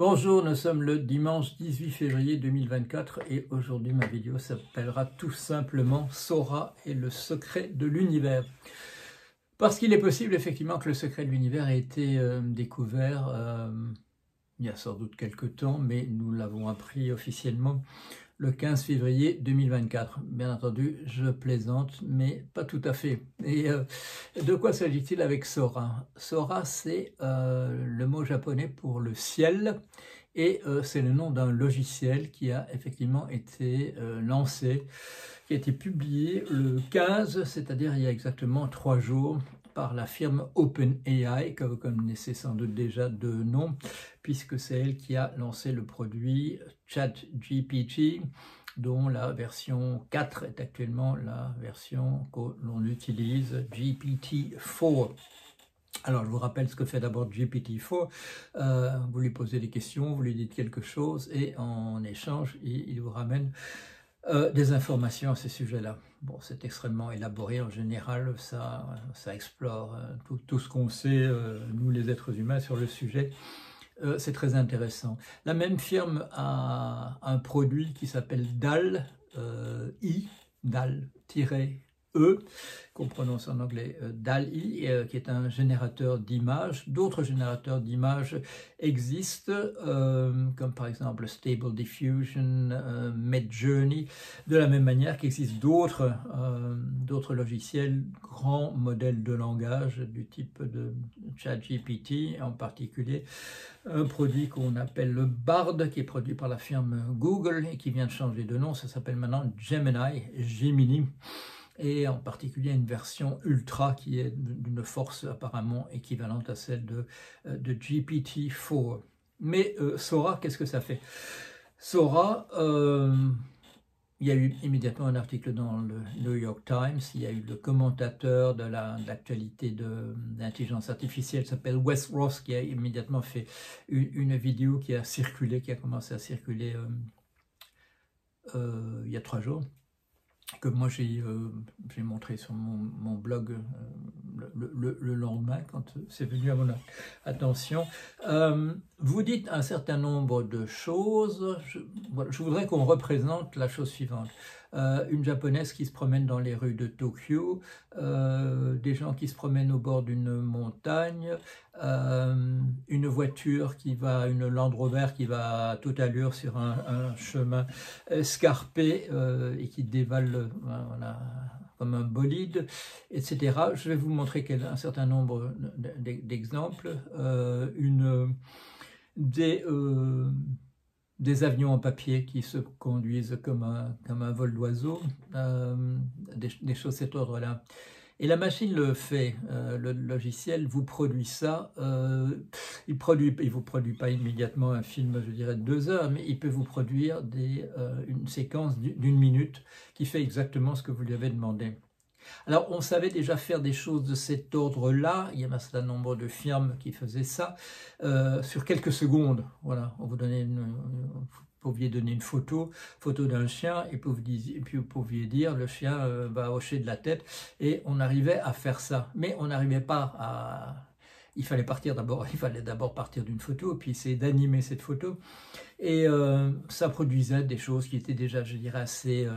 Bonjour, nous sommes le dimanche 18 février 2024 et aujourd'hui ma vidéo s'appellera tout simplement Sora et le secret de l'univers. Parce qu'il est possible effectivement que le secret de l'univers ait été euh, découvert euh, il y a sans doute quelques temps, mais nous l'avons appris officiellement le 15 février 2024. Bien entendu, je plaisante, mais pas tout à fait. Et euh, de quoi s'agit-il avec Sora? Sora, c'est euh, le mot japonais pour le ciel, et euh, c'est le nom d'un logiciel qui a effectivement été lancé, qui a été publié le 15, c'est-à-dire il y a exactement trois jours, par la firme OpenAI, que vous connaissez sans doute déjà de nom, puisque c'est elle qui a lancé le produit ChatGPT, dont la version 4 est actuellement la version que l'on utilise, GPT-4. Alors, je vous rappelle ce que fait d'abord GPT-4. Euh, vous lui posez des questions, vous lui dites quelque chose, et en échange, il vous ramène euh, des informations à ce sujet-là. Bon, c'est extrêmement élaboré en général, ça, ça explore euh, tout, ce qu'on sait, euh, nous les êtres humains, sur le sujet. c'est très intéressant. La même firme a un produit qui s'appelle DAL, I, DAL, E, qu'on prononce en anglais euh, DALI, euh, qui est un générateur d'images. D'autres générateurs d'images existent, euh, comme par exemple Stable Diffusion, Midjourney, de la même manière qu'existent d'autres d'autres logiciels, grands modèles de langage du type de ChatGPT, en particulier un produit qu'on appelle le BARD, qui est produit par la firme Google et qui vient de changer de nom, ça s'appelle maintenant Gemini, Gemini et en particulier une version ultra qui est d'une force apparemment équivalente à celle de, euh, de GPT-4. Mais euh, Sora, qu'est-ce que ça fait? Sora, euh, il y a eu immédiatement un article dans le New York Times, il y a eu le commentateur de l'actualité de, l'intelligence artificielle, s'appelle Wes Ross, qui a immédiatement fait une, vidéo qui a circulé, qui a commencé à circuler il y a trois jours que moi euh, j'ai montré sur mon, blog euh, le, lendemain quand c'est venu à mon attention. Euh, vous dites un certain nombre de choses. je voudrais qu'on représente la chose suivante. Euh, une japonaise qui se promène dans les rues de Tokyo, euh, des gens qui se promènent au bord d'une montagne, euh, une voiture qui va, une Land Rover qui va à toute allure sur un, chemin escarpé et qui dévale comme un bolide, etc. Je vais vous montrer un certain nombre d'exemples. une des des avions en papier qui se conduisent comme un, comme un vol d'oiseau, euh, des, choses de cet ordre-là. Et la machine le fait, euh, le logiciel vous produit ça. Euh, il produit, il vous produit pas immédiatement un film, je dirais, de deux heures, mais il peut vous produire une séquence d'une minute qui fait exactement ce que vous lui avez demandé. Alors, on savait déjà faire des choses de cet ordre-là. Il y a un certain nombre de firmes qui faisaient ça euh, sur quelques secondes. Voilà, vous donnait pouviez donner une photo, photo d'un chien, et puis vous pouviez dire le chien euh, va hocher de la tête, et on arrivait à faire ça. Mais on n'arrivait pas à... Il fallait partir d'abord, il fallait partir d'une photo, puis essayer d'animer cette photo. Et euh, ça produisait des choses qui étaient déjà, je dirais, assez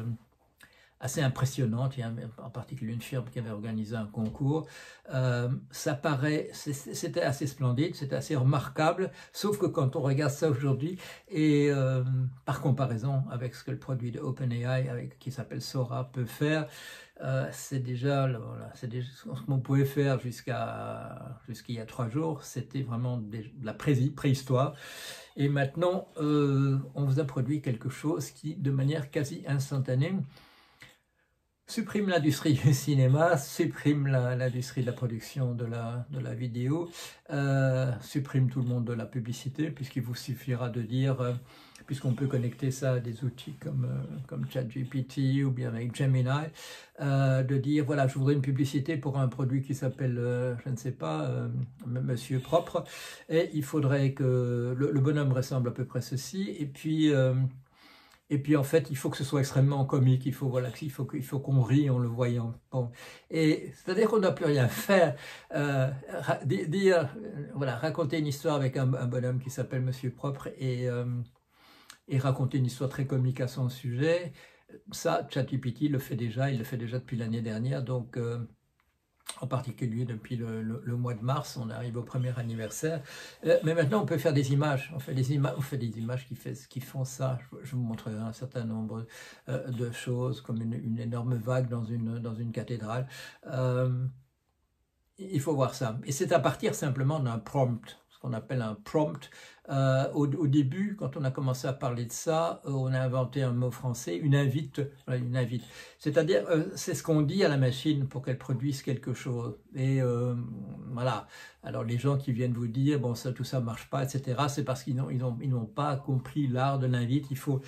assez impressionnante. Il en particulier une firme qui avait organisé un concours. Euh, ça paraît, c'était assez splendide, c'était assez remarquable, sauf que quand on regarde ça aujourd'hui, et euh, par comparaison avec ce que le produit de OpenAI, qui s'appelle Sora, peut faire, euh, c'est déjà, voilà, c'est ce qu'on pouvait faire jusqu'à jusqu'il y a trois jours, c'était vraiment de la préhistoire. Et maintenant, on vous a produit quelque chose qui, de manière quasi instantanée, supprime l'industrie du cinéma, supprime l'industrie de la production de la, de la vidéo, euh, supprime tout le monde de la publicité, puisqu'il vous suffira de dire, euh, puisqu'on peut connecter ça à des outils comme, euh, comme ChatGPT ou bien avec Gemini, de dire, voilà, je voudrais une publicité pour un produit qui s'appelle, je ne sais pas, Monsieur Propre, et il faudrait que le, le bonhomme ressemble à peu près ceci, et puis et puis en fait, il faut que ce soit extrêmement comique, il faut voilà, il faut il faut qu'on rie en le voyant. Et c'est-à-dire qu'on n'a plus rien faire. Euh, dire, voilà, raconter une histoire avec un, bonhomme qui s'appelle Monsieur Propre et euh, et raconter une histoire très comique à son sujet. Ça, ChatGPT le fait déjà, il le fait déjà depuis l'année dernière, donc euh, en particulier depuis le, mois de mars, on arrive au premier anniversaire. Euh, mais maintenant, on peut faire des images. On fait des images, on fait des images qui, font ça. Je, vous montrerai un certain nombre euh, de choses, comme une, énorme vague dans une, dans une cathédrale. Euh, il faut voir ça. Et c'est à partir simplement d'un prompt, ce qu'on appelle un prompt. Euh, au, début, quand on a commencé à parler de ça, euh, on a inventé un mot français, une invite. une invite. C'est-à-dire, euh, c'est ce qu'on dit à la machine pour qu'elle produise quelque chose. Et voilà. Alors les gens qui viennent vous dire, bon, tout ça marche pas, etc., c'est parce qu'ils n'ont pas compris l'art de l'invite. Il faut,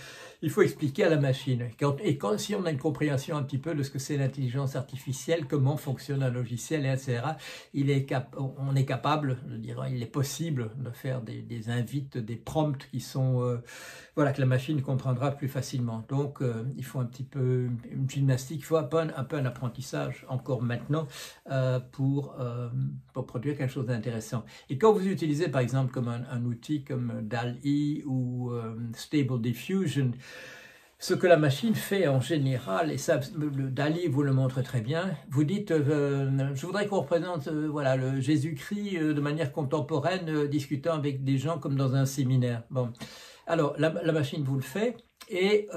expliquer à la machine. et quand, si on a une compréhension un petit peu de ce que c'est l'intelligence artificielle, comment fonctionne un logiciel, etc., il est cap on est capable, je dirais, il est possible de faire des invites, des prompts qui sont, euh, voilà, que la machine comprendra plus facilement. Donc, euh, il faut un petit peu une gymnastique, il faut un peu un, peu un apprentissage encore maintenant euh, pour, pour produire quelque chose intéressant. Et quand vous utilisez par exemple comme un, outil comme DAL-E ou Stable Diffusion, ce que la machine fait en général, et ça, Dali vous le montre très bien, vous dites, euh, je voudrais qu'on représente euh, voilà, le Jésus-Christ de manière contemporaine, discutant avec des gens comme dans un séminaire. Bon, alors la, la machine vous le fait, et,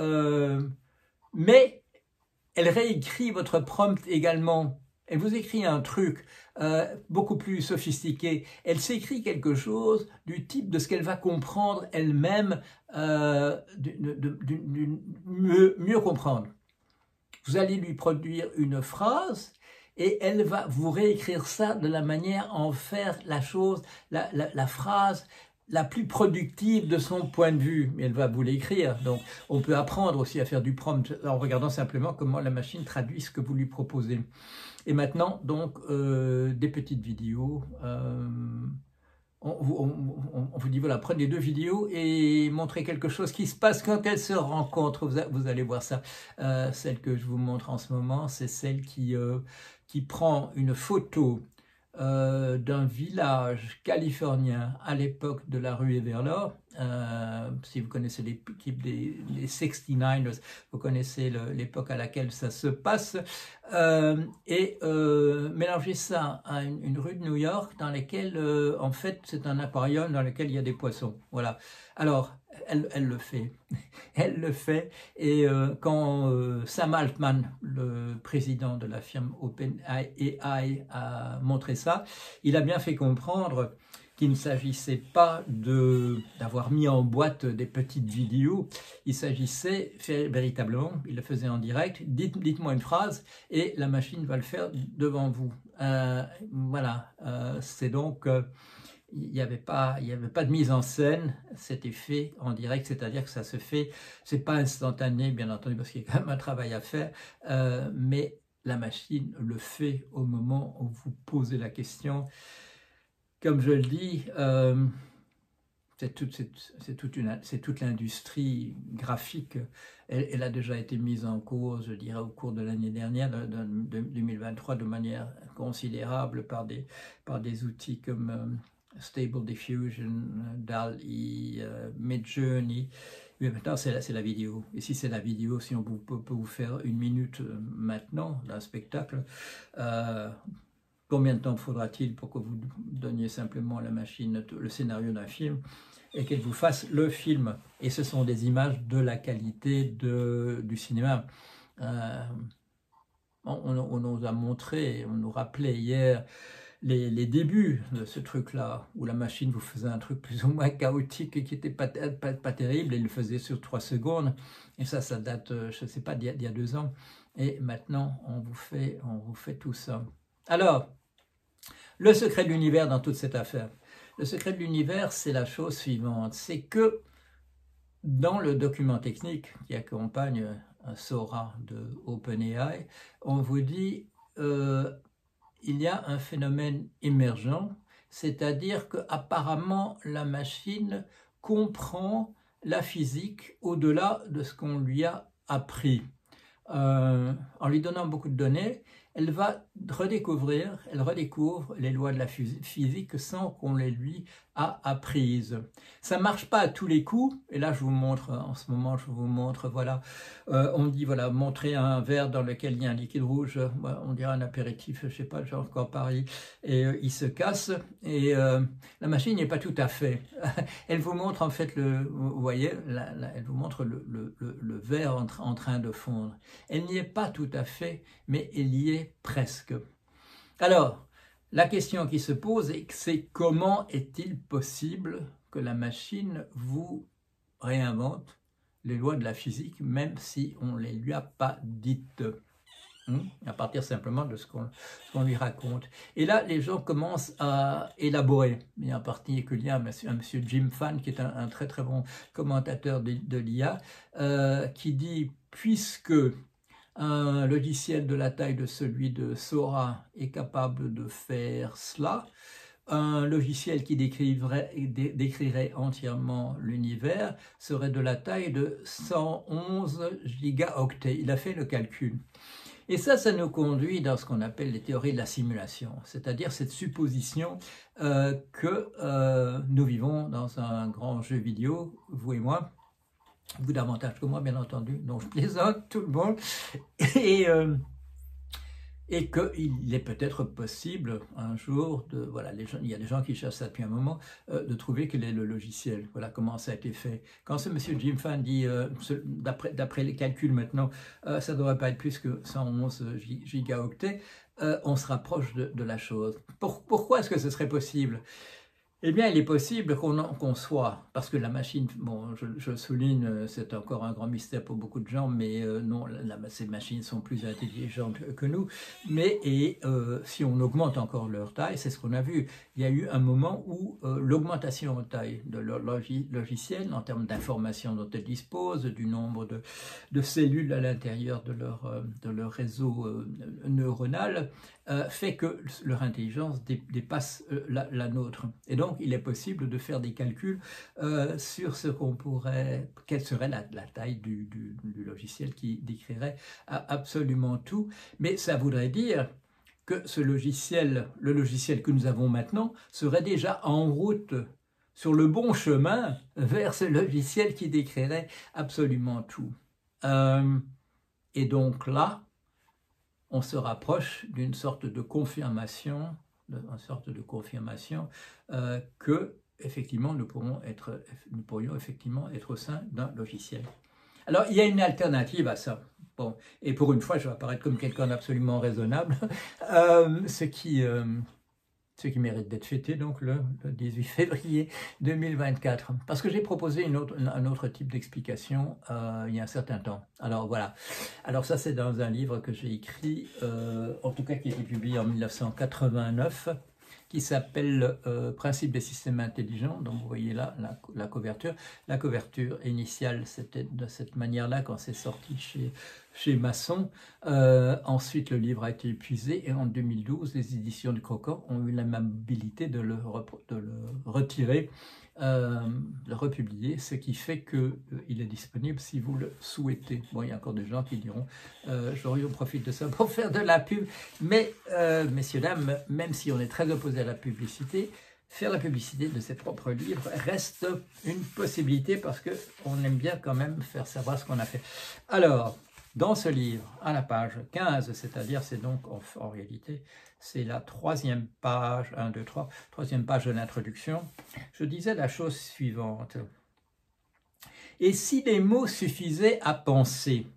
mais elle réécrit votre prompt également elle vous écrit un truc euh, beaucoup plus sophistiqué. Elle s'écrit quelque chose du type de ce qu'elle va comprendre elle-même, euh, mieux, comprendre. Vous allez lui produire une phrase et elle va vous réécrire ça de la manière à en faire la chose, la phrase la plus productive de son point de vue, elle va vous l'écrire. Donc, on peut apprendre aussi à faire du prompt en regardant simplement comment la machine traduit ce que vous lui proposez. Et maintenant, donc, euh, des petites vidéos. Euh, on, vous dit, voilà, prenez deux vidéos et montrez quelque chose qui se passe quand elles se rencontrent. Vous, allez voir ça. Euh, celle que je vous montre en ce moment, c'est celle qui, qui prend une photo euh, d'un village californien à l'époque de la rue Everlord. Euh, si vous connaissez l'équipe des, 69ers, vous connaissez l'époque à laquelle ça se passe. Euh, et mélanger ça à une, rue de New York dans laquelle, en fait, c'est un aquarium dans lequel il y a des poissons. Voilà. Alors, elle, le fait. Elle le fait. Et euh, quand euh, Sam Altman, le président de la firme OpenAI, a montré ça, il a bien fait comprendre qu'il ne s'agissait pas d'avoir mis en boîte des petites vidéos, il s'agissait véritablement, il le faisait en direct, dites-moi une phrase et la machine va le faire devant vous. Euh, voilà, c'est donc il n'y avait pas avait pas de mise en scène c'était fait en direct c'est-à-dire que ça se fait c'est pas instantané bien entendu parce qu'il y a quand même un travail à faire euh, mais la machine le fait au moment où vous posez la question. Comme je le dis euh, c'est toute, l'industrie graphique, elle, a déjà été mise en cause, je dirais, au cours de l'année dernière, de, 2023, de manière considérable par des, par des outils comme euh, Stable Diffusion, DAL-E, uh, Midjourney. Mais maintenant, c'est la, vidéo. Et si c'est la vidéo, si on peut, vous faire une minute euh, maintenant d'un spectacle, euh, combien de temps faudra-t-il pour que vous donniez simplement à la machine le scénario d'un film et qu'elle vous fasse le film? Et ce sont des images de la qualité de, du cinéma. Euh, on, nous a montré, on nous rappelait hier les, débuts de ce truc-là, où la machine vous faisait un truc plus ou moins chaotique et qui n'était pas, pas, terrible, il le faisait sur trois secondes. Et ça, ça date, euh, je ne sais pas, d'il y, a deux ans. Et maintenant, on vous fait, on vous fait tout ça. Alors, le secret de l'univers dans toute cette affaire. Le secret de l'univers, c'est la chose suivante. C'est que dans le document technique qui accompagne un Sora de OpenAI, on vous dit euh, il y a un phénomène émergent, c'est-à-dire qu'apparemment la machine comprend la physique au-delà de ce qu'on lui a appris. Euh, en lui donnant beaucoup de données, elle va redécouvrir, elle redécouvre les lois de la physique sans qu'on les lui a apprises. Ça marche pas à tous les coups, et là je vous montre, en ce moment je vous montre, voilà, euh, on dit, voilà, montrer un verre dans lequel il y a un liquide rouge, on dirait un apéritif, je sais pas, genre encore Paris, et euh, il se casse, et euh, la machine n'est pas tout à fait. elle vous montre en fait, le, vous voyez, elle vous montre le, le, le verre en train de fondre. Elle n'y est pas tout à fait, mais elle y est presque. Alors, la question qui se pose, c'est comment est-il possible que la machine vous réinvente les lois de la physique, même si on ne les lui a pas dites? Hein, à partir simplement de ce qu'on lui raconte. Et là, les gens commencent à élaborer. A un particulier, un monsieur, un monsieur Jim Fan, qui est un, très très bon commentateur de, l'IA, euh, qui dit, puisque un logiciel de la taille de celui de Sora est capable de faire cela. Un logiciel qui décrirait, entièrement l'univers serait de la taille de 111 gigaoctets. Il a fait le calcul. Et ça, ça nous conduit dans ce qu'on appelle les théories de la simulation, c'est-à-dire cette supposition euh, que euh, nous vivons dans un grand jeu vidéo, vous et moi, vous davantage que moi, bien entendu, donc je plaisante tout le monde, et, euh, et qu'il est peut-être possible un jour, de, voilà, il y a des gens qui cherchent ça depuis un moment, euh, de trouver quel est le logiciel, voilà comment ça a été fait. Quand ce monsieur Jim Fan dit, euh, d'après les calculs maintenant, ça ne devrait pas être plus que 111 gigaoctets, on se rapproche de, la chose. pourquoi est-ce que ce serait possible? Eh bien, il est possible qu'on soit, parce que la machine, bon, je, souligne, euh, c'est encore un grand mystère pour beaucoup de gens, mais euh, non, ces machines sont plus intelligentes que nous. Mais et euh, si on augmente encore leur taille, c'est ce qu'on a vu. Il y a eu un moment où l'augmentation en taille de leur logiciel, en termes d'informations dont elles disposent, du nombre de, cellules à l'intérieur de leur, de leur réseau neuronal, fait que leur intelligence dépasse la, la nôtre. Et donc, donc, il est possible de faire des calculs euh, sur ce qu'on pourrait, quelle serait la, taille du, logiciel qui décrirait absolument tout. Mais ça voudrait dire que ce logiciel, le logiciel que nous avons maintenant, serait déjà en route sur le bon chemin vers ce logiciel qui décrirait absolument tout. Euh, et donc là, on se rapproche d'une sorte de confirmation une sorte de confirmation euh, que effectivement nous pourrons être, nous pourrions effectivement être au sein d'un logiciel. Alors il y a une alternative à ça. Bon, et pour une fois, je vais apparaître comme quelqu'un d'absolument raisonnable, euh, ce qui euh, ce qui mérite d'être fêté donc le, 18 février 2024. Parce que j'ai proposé un autre type d'explication euh, il y a un certain temps. Alors voilà. Alors ça c'est dans un livre que j'ai écrit, euh, en tout cas qui a été publié en 1989 qui s'appelle euh, Principe des systèmes intelligents. Donc vous voyez là la, couverture. La couverture initiale, c'était de cette manière-là quand c'est sorti chez, chez Masson. Euh, ensuite, le livre a été épuisé et en 2012, les éditions du Croquant ont eu l'amabilité de de le retirer euh, le republier, ce qui fait qu'il euh, il est disponible si vous le souhaitez. Bon, il y a encore des gens qui diront, euh, j'aurais on profite de ça pour faire de la pub, mais euh, messieurs, dames, même si on est très opposé à la publicité, faire la publicité de ses propres livres reste une possibilité parce qu'on aime bien quand même faire savoir ce qu'on a fait. Alors, dans ce livre, à la page 15, c'est-à-dire c'est donc en, réalité, c'est la troisième page, 1, 2, 3, troisième page de l'introduction, je disais la chose suivante. Et si les mots suffisaient à penser,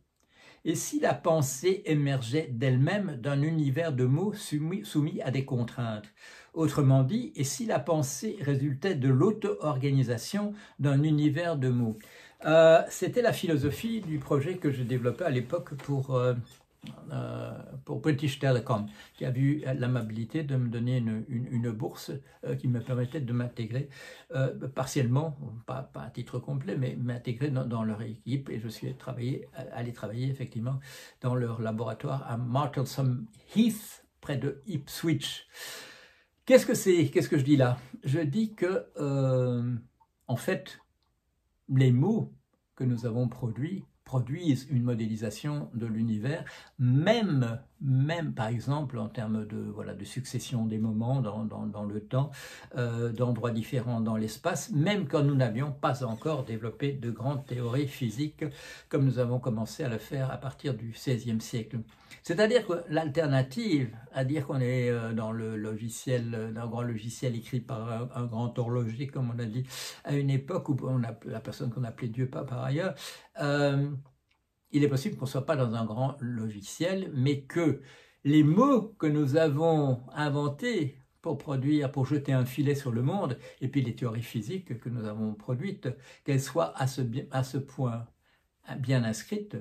et si la pensée émergeait d'elle-même d'un univers de mots soumis, soumis, à des contraintes? Autrement dit, et si la pensée résultait de l'auto-organisation d'un univers de mots? Euh, c'était la philosophie du projet que je développais à l'époque pour, euh, euh, pour British Telecom, qui a eu l'amabilité de me donner une, bourse qui me permettait de m'intégrer partiellement, pas, pas, à titre complet, mais m'intégrer dans, leur équipe. Et je suis allé travailler effectivement dans leur laboratoire à Martlesham Heath, près de Ipswich. Qu'est-ce que c'est? Qu'est-ce que je dis là? Je dis que, en fait, les mots que nous avons produits produisent une modélisation de l'univers, même, même par exemple en termes de, voilà, de succession des moments dans, dans, le temps, euh, d'endroits différents dans l'espace, même quand nous n'avions pas encore développé de grandes théories physiques comme nous avons commencé à le faire à partir du XVIe siècle. C'est-à-dire que l'alternative à dire qu'on est euh, dans le logiciel, un grand logiciel écrit par un, grand horloger, comme on a dit, à une époque où la personne qu'on appelait Dieu pas par ailleurs, euh, il est possible qu'on ne soit pas dans un grand logiciel, mais que les mots que nous avons inventés pour produire, pour jeter un filet sur le monde, et puis les théories physiques que nous avons produites, qu'elles soient à ce, point bien inscrites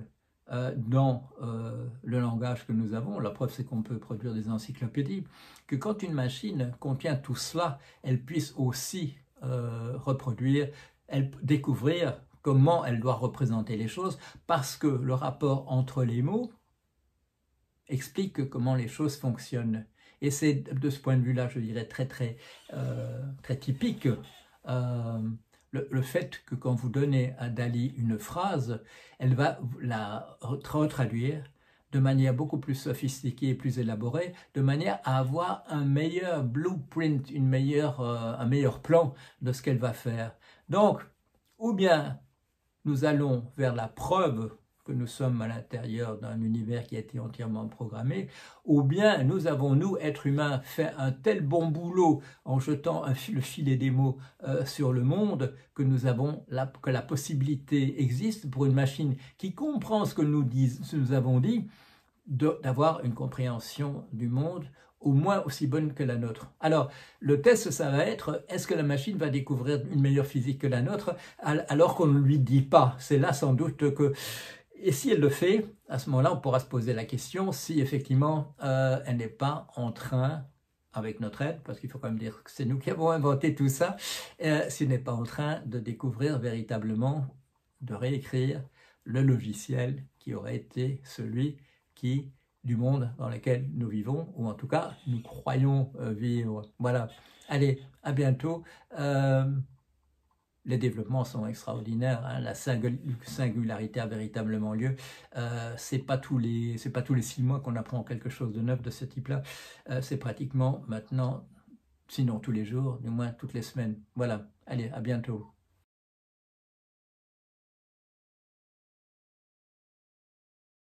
euh, dans euh, le langage que nous avons, la preuve c'est qu'on peut produire des encyclopédies, que quand une machine contient tout cela, elle puisse aussi euh, reproduire, elle, découvrir comment elle doit représenter les choses, parce que le rapport entre les mots explique comment les choses fonctionnent. Et c'est de ce point de vue-là, je dirais, très très, très typique le, fait que quand vous donnez à Dali une phrase, elle va la retraduire de manière beaucoup plus sophistiquée et plus élaborée, de manière à avoir un meilleur blueprint, une meilleure, euh, un meilleur plan de ce qu'elle va faire. Donc, ou bien nous allons vers la preuve nous sommes à l'intérieur d'un univers qui a été entièrement programmé, ou bien nous avons, nous, êtres humains, fait un tel bon boulot en jetant le filet des mots euh, sur le monde que nous avons la, que la possibilité existe pour une machine qui comprend que ce que nous avons dit, d'avoir une compréhension du monde au moins aussi bonne que la nôtre. Alors, le test, ça va être, est-ce que la machine va découvrir une meilleure physique que la nôtre, alors qu'on ne lui dit pas? C'est là sans doute que et si elle le fait, à ce moment-là, on pourra se poser la question si effectivement euh, elle n'est pas en train, avec notre aide, parce qu'il faut quand même dire que c'est nous qui avons inventé tout ça, euh, s'il n'est pas en train de découvrir véritablement, de réécrire le logiciel qui aurait été celui qui du monde dans lequel nous vivons, ou en tout cas nous croyons euh, vivre. Voilà. Allez, à bientôt. Les développements sont extraordinaires, hein. la singularité a véritablement lieu. Euh, c'est pas tous les pas tous les six mois qu'on apprend quelque chose de neuf de ce type-là. Euh, c'est pratiquement maintenant, sinon tous les jours, du moins toutes les semaines. Voilà. Allez, à bientôt.